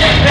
Shake